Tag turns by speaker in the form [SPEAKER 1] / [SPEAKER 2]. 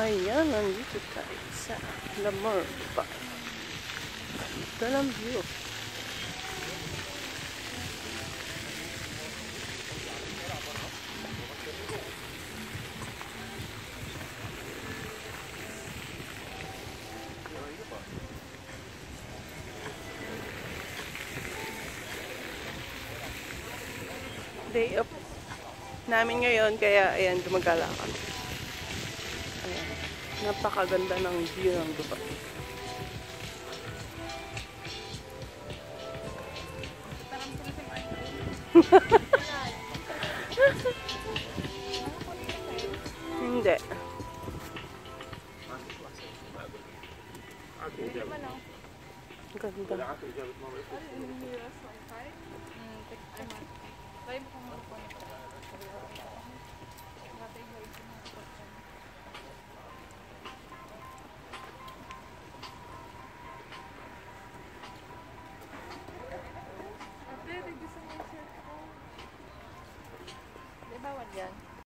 [SPEAKER 1] Ayan, nandito tayo sa Lamar Park. Ito lang view. Day off namin ngayon, kaya ayan, gumagala kami. Napakaganda ng view ng Dubai. Hindi. Ganda. 我人